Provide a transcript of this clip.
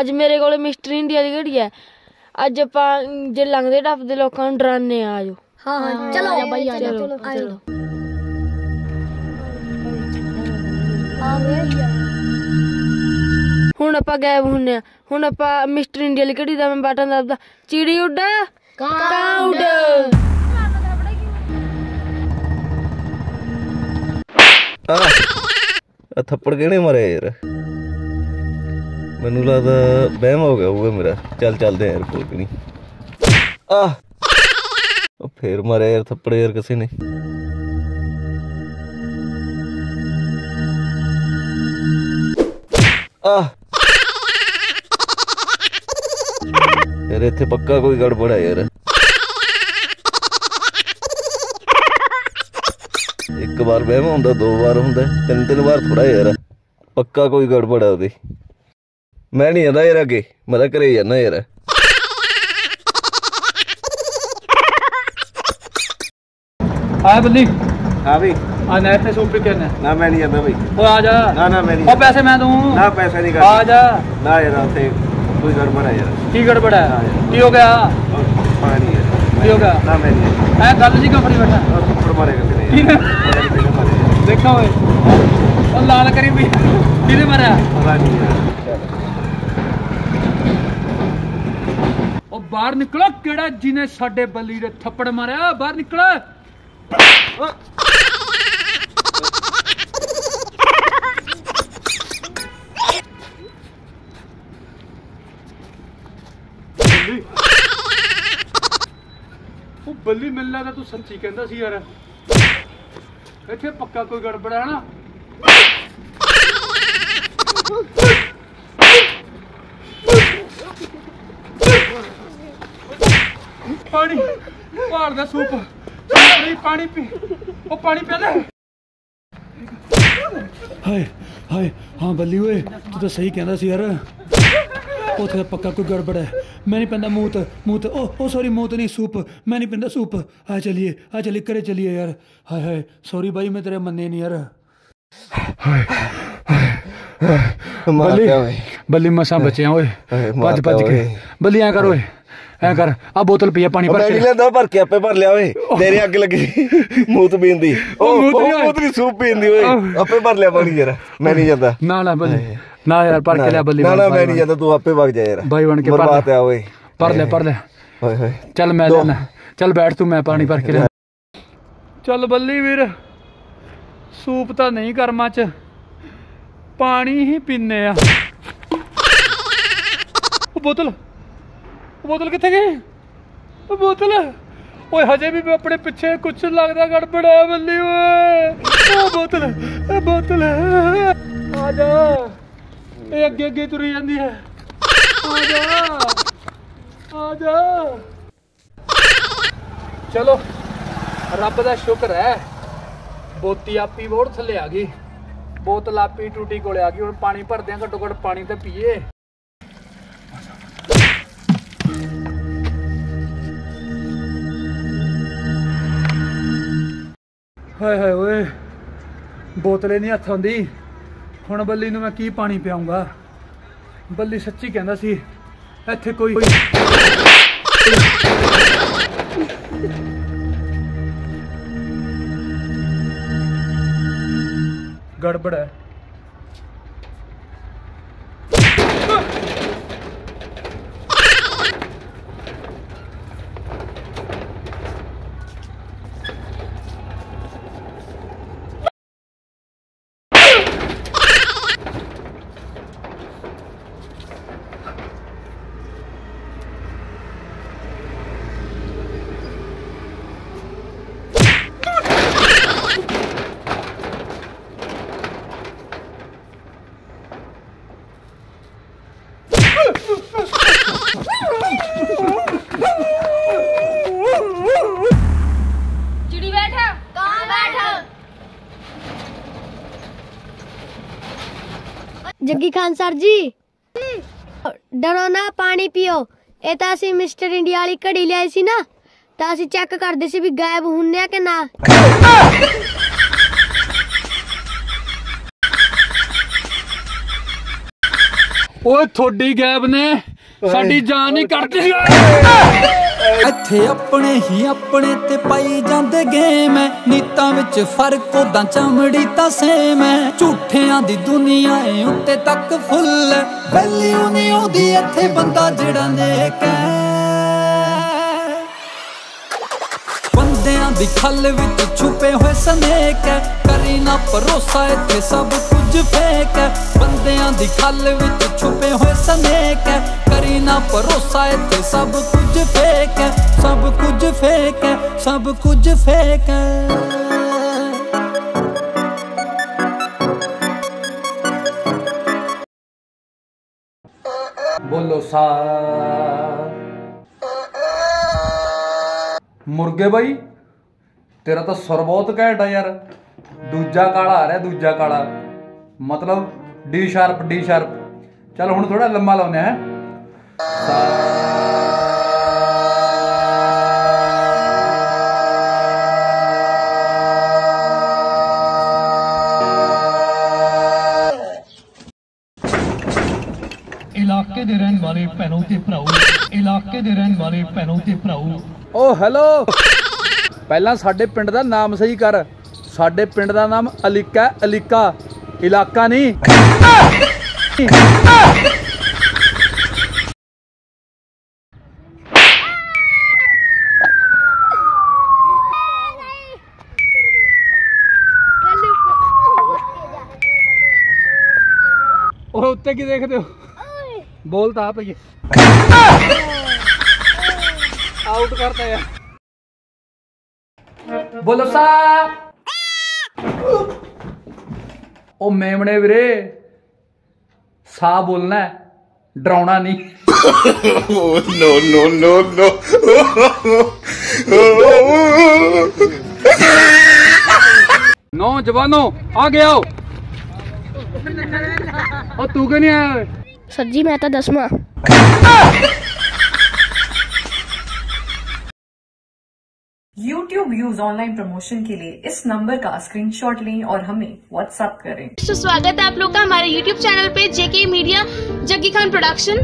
ਅੱਜ ਮੇਰੇ ਕੋਲ ਮਿਸਟਰ ਇੰਡੀਆ ਦੀ ਘੜੀ ਹੈ ਅੱਜ ਆਪਾਂ ਜੇ ਲੰਘਦੇ ਟੱਪਦੇ ਲੋਕਾਂ ਨੂੰ ਡਰਾਨੇ ਆ ਆਜੋ ਹਾਂ ਹਾਂ ਚਲੋ ਬਾਈ ਆ ਚਲੋ ਚਲੋ ਹੁਣ ਆਪਾਂ ਗਾਇਬ ਹੁੰਨੇ ਆ ਹੁਣ ਆਪਾਂ ਮਿਸਟਰ ਇੰਡੀਆ ਦੀ ਘੜੀ ਦਾ ਮੈਂ ਬਟਨ ਦੱਬਦਾ ਚਿੜੀ ਉੱਡ ਕਾਂ ਉੱਡ ਆ ਆ ਥੱਪੜ ਕਿਹਨੇ ਮਾਰਿਆ ਯਾਰ ਮੈਨੂੰ ਲੱਗਦਾ ਵਹਿਮ ਹੋ ਗਿਆ ਹੋਊਗਾ ਮੇਰਾ। ਚੱਲ ਚੱਲਦੇ ਆ ਯਾਰ ਨਹੀਂ। ਆ ਉਹ ਫੇਰ ਮਾਰਿਆ ਯਾਰ ਥੱਪੜ ਯਾਰ ਕਿਸੇ ਨੇ। ਆ ਯਾਰ ਇੱਥੇ ਪੱਕਾ ਕੋਈ ਗੜਬੜ ਹੈ ਯਾਰ। ਇੱਕ ਵਾਰ ਵਹਿਮ ਹੁੰਦਾ, ਦੋ ਵਾਰ ਹੁੰਦਾ, ਤਿੰਨ ਤਿੰਨ ਵਾਰ ਥੋੜਾ ਯਾਰ। ਪੱਕਾ ਕੋਈ ਗੜਬੜ ਹੈ ਉਹਦੀ। मैं नहीं अदा यार के मदद करे यार यार आया बल्ली हाँ भाई आ नेट पे सूट पिक करना ना मैं नहीं आता भाई ओ आ जा ना ना मैं नहीं ओ पैसे मैं दूँ ना पैसे नहीं आ जा ना यार आपसे कोई गड़बड़ है यार की गड़बड़ है की हो गया पानी है की हो गया ना मैं नहीं मैं गल जी क्यों फड़ी बैठा थप्पड़ मारेगा फिर देखा होए ओ लाल करी भी किधर मारा पता नहीं यार ਬਾਹਰ ਨਿਕਲੋ ਕਿਹੜਾ ਜਿਹਨੇ ਸਾਡੇ ਬੱਲੀ ਦੇ ਥੱਪੜ ਮਾਰਿਆ ਬਾਹਰ ਨਿਕਲ ਉਹ ਬੱਲੀ ਮਿਲਣਾ ਤਾਂ ਤੂੰ ਸੱਚੀ ਕਹਿੰਦਾ ਸੀ ਯਾਰ ਇੱਥੇ ਪੱਕਾ ਕੋਈ ਗੜਬੜ ਹੈ ਨਾ ਪਾਣੀ ਭਾਲ ਦਾ ਸੂਪ ਪਾਣੀ ਪਾਣੀ ਪੀ ਉਹ ਪਾਣੀ ਪੀ ਲੈ ਹਾਏ ਹਾਏ ਹਾਂ ਬੱਲੀ ਓਏ ਤੂੰ ਤਾਂ ਸਹੀ ਕਹਿੰਦਾ ਸੀ ਯਾਰ ਉੱਥੇ ਤਾਂ ਪੱਕਾ ਕੋਈ ਗੜਬੜ ਹੈ ਮੈਂ ਨਹੀਂ ਪੈਂਦਾ ਮੂੰਹ ਤੇ ਮੂੰਹ ਤੇ ਉਹ ਉਹ ਸੌਰੀ ਮੂੰਹ ਤੇ ਨਹੀਂ ਸੂਪ ਮੈਂ ਨਹੀਂ ਪੈਂਦਾ ਸੂਪ ਆ ਚਲੀਏ ਆ ਚਲੀ ਕਰੇ ਚਲੀਏ ਯਾਰ ਹਾਏ ਹਾਏ ਸੌਰੀ ਬਾਈ ਮੈਂ ਤੇਰੇ ਮੰਨੇ ਨਹੀਂ ਯਾਰ ਮਾਰ ਬੱਲੀ ਗਿਆ ਓਏ ਬੱਲੀ ਮਸਾਂ ਬਚਿਆ ਓਏ ਹਾਏ, ਭੱਜ ਮਾਰਤਾ ਭੱਜ ਕੇ ਓਏ। ਬੱਲੀ ਐ ਕਰ ਓਏ ਐ ਕਰ ਆ ਬੋਤਲ ਪਈ ਆ ਪਾਣੀ ਭਰ ਕੇ। ਨਹੀਂ ਲੈਂਦਾ ਭਰ ਕੇ ਆਪੇ ਭਰ ਲਿਆ ਓਏ। ਤੇਰੇ ਅੱਗ ਲੱਗੀ। ਮੂਤ ਪੀਣ ਦੀ ਉਹ ਮੂਤ ਨਹੀਂ ਸੂਪ ਪੀਣ ਦੀ ਓਏ ਆਪੇ ਭਰ ਲਿਆ ਪਾਣੀ ਯਾਰ ਮੈਂ ਨਹੀਂ ਜਾਂਦਾ। ਨਾ ਨਾ ਬੱਲੀ। ਨਾ ਯਾਰ ਭਰ ਕੇ ਲਿਆ ਬੱਲੀ ਨਾ ਨਾ ਮੈਂ ਨਹੀਂ ਜਾਂਦਾ ਤੂੰ ਆਪੇ ਵਗ ਜਾ ਯਾਰ। ਬਾਈ ਬਣ ਕੇ ਭਰ ਬਰਬਾਦ ਲੈ। ਆ ਓਏ। ਭਰ ਲੈ ਭਰ ਲੈ। ਓਏ ਹੋਏ। ਚੱਲ ਮੈਂ ਲੈਣਾ। ਚੱਲ ਬੈਠ ਤੂੰ ਮੈਂ ਪਾਣੀ ਭਰ ਕੇ ਲਿਆ। ਚੱਲ ਬੱਲੀ ਵੀਰ ਸੂਪ ਤਾਂ ਨਹੀਂ ਕਰਮਾਂ ਚ। ਪਾਣੀ ਹੀ ਪੀਨੇ ਆ। ਉਹ ਬੋਤਲ। ਬੋਤਲ ਕਿੱਥੇ ਗਈ? ਉਹ ਬੋਤਲ? ਓਏ, ਹਜੇ ਵੀ ਆਪਣੇ ਪਿੱਛੇ ਕੁਛ ਲੱਗਦਾ ਗੜਬੜ ਆ ਬੱਲੀ, ਓਏ। ਉਹ ਬੋਤਲ, ਇਹ ਬੋਤਲ। ਆ ਜਾ। ਇਹ ਅੱਗੇ ਅੱਗੇ ਤੁਰੀ ਜਾਂਦੀ ਹੈ। ਆ ਜਾ। ਆ ਜਾ। ਚਲੋ, ਰੱਬ ਦਾ ਸ਼ੁਕਰ ਹੈ, ਬੋਤੀ ਆਪੀ ਬਹੁਤ ਥੱਲੇ ਆ ਗਈ। ਬੋਤਲ ਆਪੀ ਟੂਟੀ ਕੋਲੇ ਆ ਗਈ। ਹੁਣ ਪਾਣੀ ਭਰਦੇ ਆ ਘੱਟੋ ਘੱਟ ਪਾਣੀ ਤਾਂ ਪੀਏ। ਹਾਏ ਹਾਏ ਓਏ, ਬੋਤਲੇ ਨਹੀਂ ਹੱਥ ਆਉਂਦੀ ਹੁਣ ਬੱਲੀ ਨੂੰ ਮੈਂ ਕੀ ਪਾਣੀ ਪਿਆਉਂਗਾ ਬੱਲੀ ਸੱਚੀ ਕਹਿੰਦਾ ਸੀ, ਇੱਥੇ ਕੋਈ ਗੜਬੜ ਹੈ। ਚਿੜੀ ਬੈਠ। ਕਹਾਂ ਬੈਠ? ਜੱਗੀ ਖਾਨ ਸਰ ਜੀ। ਡਰੋ ਨਾ ਪਾਣੀ ਪੀਓ। ਇਹ ਤਾਂ ਅਸੀਂ ਮਿਸਟਰ ਇੰਡੀਆ ਵਾਲੀ ਘੜੀ ਲਿਆਈ ਸੀ ਨਾ ਤਾਂ ਅਸੀਂ ਚੈੱਕ ਕਰਦੇ ਸੀ ਵੀ ਗਾਇਬ ਹੁੰਨੇ ਆ ਕਿ ਨਾ। ਓਏ ਥੋੜੀ ਗੈਬ ਨੇ। ਸਾਡੀ ਜਾਨ ਹੀ ਕੱਢਤੀ ਇੱਥੇ ਆਪਣੇ ਹੀ ਆਪਣੇ ਤੇ ਪਾਈ ਜਾਂਦੇ ਗੇਮ ਐ। ਨੀਤਾਂ ਵਿੱਚ ਫ਼ਰਕ ਉਦਾਂ ਚਮੜੀ ਤਾਂ ਸੇਮ ਐ। ਝੂਠਿਆਂ ਦੀ ਦੁਨੀਆ ਏ ਉੱਤੇ ਤੱਕ ਫੁੱਲ ਐ। ਵੈਲਿਊ ਨਹੀਂ ਉਹਦੀ ਇੱਥੇ ਬੰਦਾ ਜਿਹੜਾ ਨੇਕ ਐ। ਦੀ ਖੱਲ ਵਿੱਚ ਛੁਪੇ ਹੋਏ ਸਨੇਕ ਐ ਕਰੀ ਨਾ ਭਰੋਸਾ, ਇੱਥੇ ਸਭ ਕੁਝ ਫੇਕ ਐ ਬੰਦਿਆਂ ਦੀ ਖੱਲ ਵਿੱਚ ਛੁਪੇ ਹੋਏ ਸਨੇਕ ਐ ਕਰੀ ਨਾ ਭਰੋਸਾ, ਇੱਥੇ ਸਭ ਕੁਝ ਫੇਕ ਐ ਸਭ ਕੁਝ ਫੇਕ ਐ ਸਭ ਕੁਝ ਫੇਕ ਐ ਬੋਲੋ ਸਾ। ਮੁਰਗੇ ਬਾਈ। ਤੇਰਾ ਤਾਂ ਸੁਰ ਬਹੁਤ ਘੈਂਟ ਆ ਯਾਰ ਦੂਜਾ ਕਾਲਾ ਆ ਰਿਹਾ ਦੂਜਾ ਕਾਲਾ ਮਤਲਬ ਡੀ ਸ਼ਾਰਪ ਡੀ ਸ਼ਾਰਪ ਚਲ ਹੁਣ ਥੋੜਾ ਲੰਮਾ ਲਾਉਂਦੇ ਹੈ ਇਲਾਕੇ ਦੇ ਰਹਿਣ ਵਾਲੇ ਭੈਣੋ ਤੇ ਭਰਾਓ ਇਲਾਕੇ ਦੇ ਰਹਿਣ ਵਾਲੇ ਭੈਣੋ ਤੇ ਭਰਾਓ ਓ ਹੈਲੋ ਪਹਿਲਾਂ ਸਾਡੇ ਪਿੰਡ ਦਾ ਨਾਮ ਸਹੀ ਕਰ ਸਾਡੇ ਪਿੰਡ ਦਾ ਨਾਮ ਅਲੀਕਾ ਹੈ, ਅਲੀਕਾ ਇਲਾਕਾ ਨਹੀਂ ਉਹ ਉੱਤੇ ਕੀ ਦੇਖਦੇ ਹੋ ਬੋਲ ਤਾਂ ਆ बोलो सा ओ मेमने वीरे सा बोलना है डराउना नहीं नो नो नो नो नौ जवानों आगे आओ और तू क्यों नहीं आया सर जी मैं था दसवा YouTube व्यूज़ ऑनलाइन प्रमोशन के लिए इस नंबर का स्क्रीनशॉट लें और हमें व्हाट्सएप करें। तो स्वागत है आप लोग का हमारे YouTube चैनल पे JK Media Jaggi Khan Production